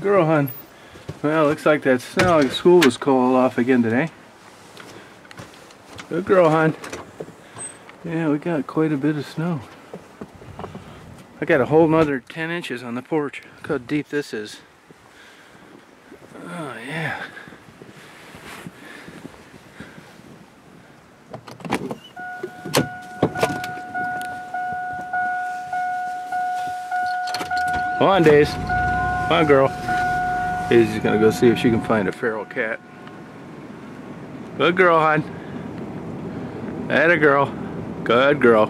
Girl, hon. Well, looks like that snow school was called off again today. Good girl, hon. Yeah, we got quite a bit of snow. I got a whole nother 10 inches on the porch. Look how deep this is. Oh, yeah. Come on, Days. On, girl. Daisy's gonna go see if she can find a feral cat. Good girl, hon. That a girl. Good girl.